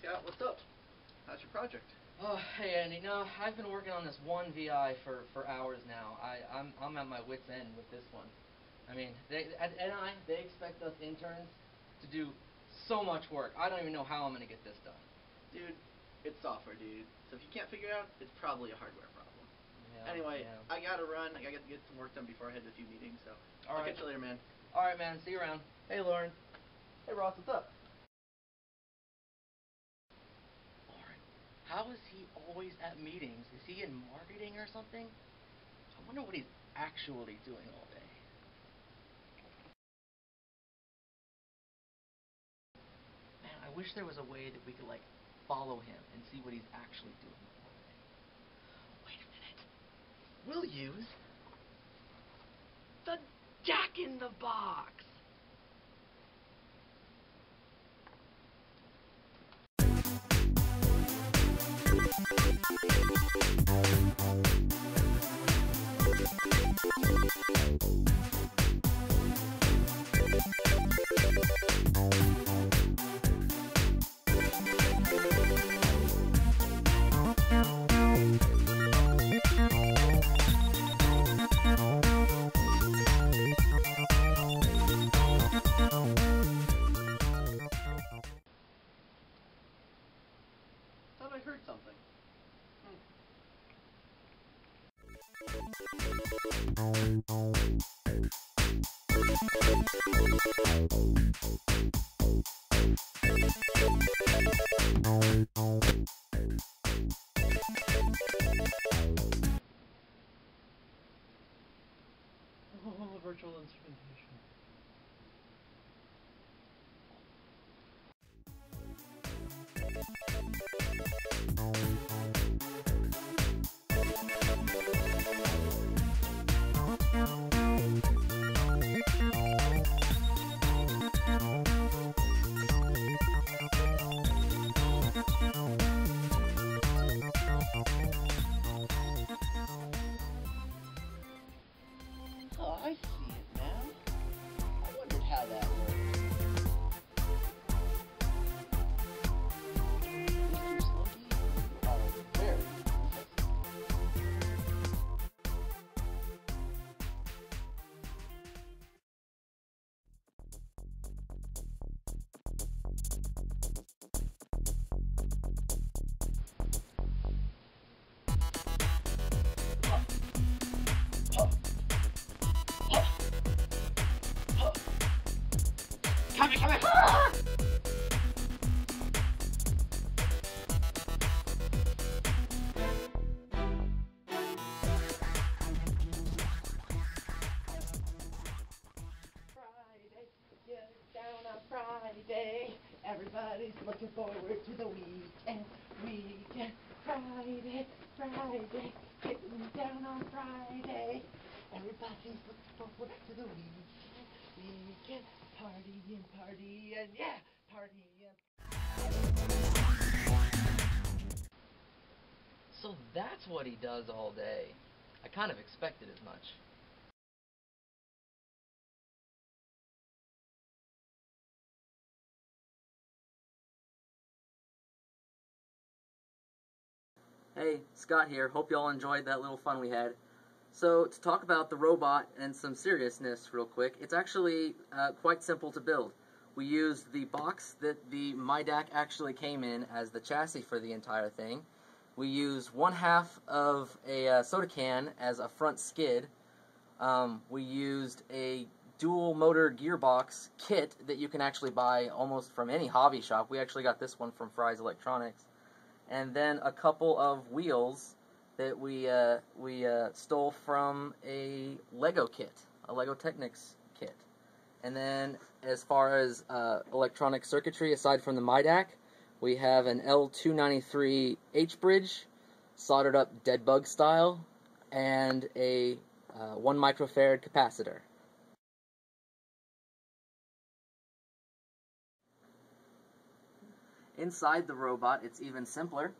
Scott, what's up? How's your project? Oh, hey Andy. No, I've been working on this one VI for, for hours now. I I'm I'm at my wits end with this one. I mean, they at NI they expect us interns to do so much work. I don't even know how I'm gonna get this done. Dude, it's software, dude. So if you can't figure it out, it's probably a hardware problem. Yeah, anyway, yeah. I gotta run. I gotta get some work done before I head to a few meetings. So All I'll right. catch you later, man. All right, man. See you around. Hey, Lauren. Hey, Ross. What's up? Lauren, how is he always at meetings? Is he in marketing or something? I wonder what he's actually doing all day. Man, I wish there was a way that we could like follow him and see what he's actually doing all day. Wait a minute. We'll use the Jack in the Box. I heard something. Hmm. Virtual instrumentation. Oh, Everybody's looking forward to the weekend. Weekend, Friday, Friday, getting down on Friday. Everybody's looking forward to the weekend. Weekend, party and party yeah, party and. So that's what he does all day. I kind of expected as much. Hey, Scott here. Hope y'all enjoyed that little fun we had. So, to talk about the robot and some seriousness real quick, it's actually uh, quite simple to build. We used the box that the myDAQ actually came in as the chassis for the entire thing. We used one half of a uh, soda can as a front skid. Um, we used a dual motor gearbox kit that you can actually buy almost from any hobby shop. We actually got this one from Fry's Electronics. And then a couple of wheels that we uh, we uh, stole from a Lego kit, a Lego Technics kit. And then as far as uh, electronic circuitry, aside from the myDAQ, we have an L293 H bridge, soldered up dead bug style, and a uh, one microfarad capacitor. Inside the robot, it's even simpler.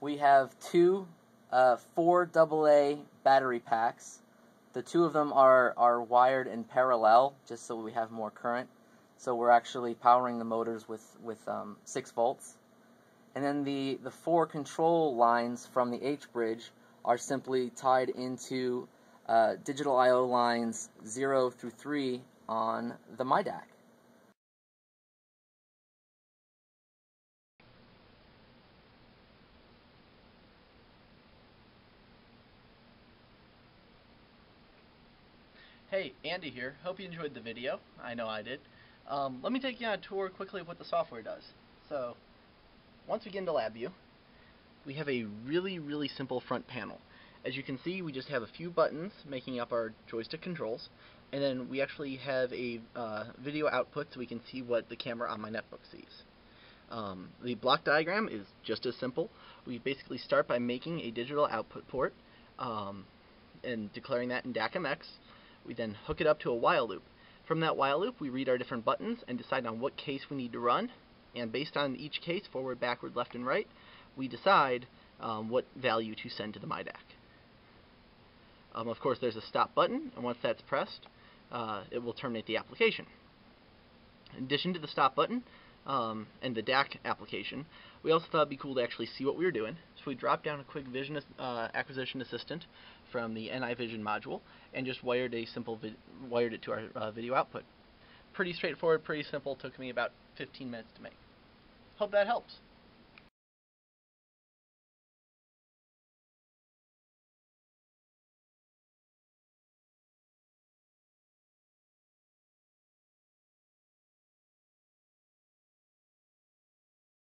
We have two uh, four AA battery packs. The two of them are, are wired in parallel, just so we have more current. So we're actually powering the motors with, with um, 6 volts. And then the, the four control lines from the H bridge are simply tied into uh, digital I.O. lines 0 through 3 on the myDAQ. Hey, Andy here. Hope you enjoyed the video. I know I did. Um, let me take you on a tour quickly of what the software does. So, once we get into LabVIEW, we have a really, really simple front panel. As you can see, we just have a few buttons making up our joystick controls, and then we actually have a uh, video output so we can see what the camera on my netbook sees. Um, the block diagram is just as simple. We basically start by making a digital output port um, and declaring that in DAQmx. We then hook it up to a while loop. From that while loop, we read our different buttons and decide on what case we need to run. And based on each case, forward, backward, left, and right, we decide um, what value to send to the myDAQ. Um, of course, there's a stop button, and once that's pressed, uh, it will terminate the application. In addition to the stop button um, and the DAQ application, we also thought it'd be cool to actually see what we were doing. So we dropped down a quick Vision uh, Acquisition Assistant from the NI Vision module and just wired a simple wired it to our uh, video output. Pretty straightforward, pretty simple. Took me about 15 minutes to make. Hope that helps.